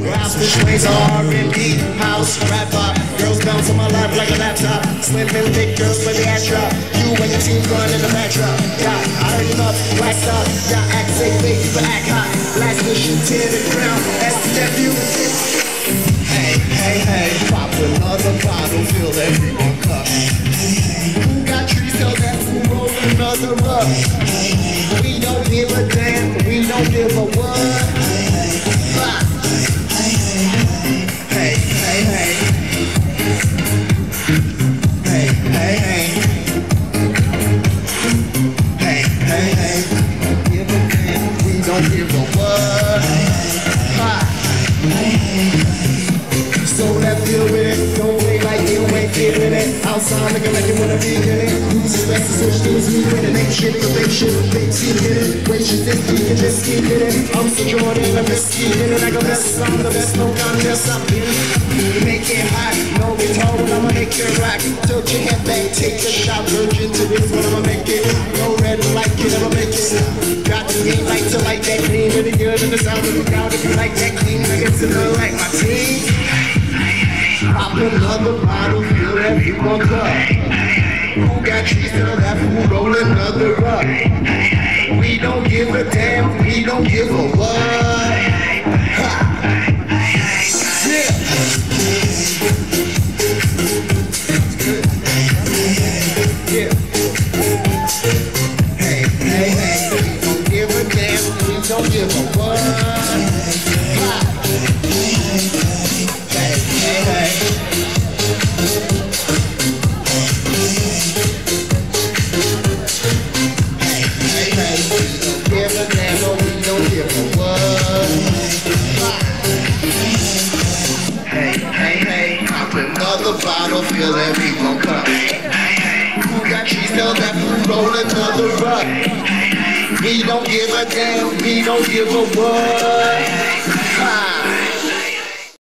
Rap the swings R&B, house, rap. Girls bounce on my lap like a laptop. Slim and girls with the drop. You and your team run in the backdrop. Yeah, I heard up, waxed up. Yeah, act safe, baby, but act hot. Last push tear the ground. Nephew. Hey, hey, hey, pop another bottle, fill everyone cup. Who got trees, tell that who roll another up. We don't give a damn, we don't give a don't give a what. Ha. So let's deal with it. Don't play like you ain't feeling it. Outside looking like you wanna be in it. Who's the best to switch things? Me with it. Ain't shit, but they shit. Big team in it. Wait, you think you can just keep in it? I'm so Jordan, I'm just keeping it. Like a best, I'm the best, no contest. I'm in it. Make it hot, no guitar, I'ma make it rock. Tilt your head back, take a shot, virgin to this one, I'ma make it. No red like it, I'ma make it. Got the game like to light that clean, really good in the sound of the crowd. If you like that clean, niggas to know like my team. Pop another bottle, fill everyone cup. Who got trees to the left, who roll another up? We don't give a damn, we don't give a what. Don't give a. Ha. Hey, hey, hey. Hey, hey, hey, we don't give a damn, no, we don't give a what. Hey, hey, hey, pop another bottle, fill everyone cup. Who got trees, tell that food, roll another up. We don't give a damn, we don't give a what. Ha.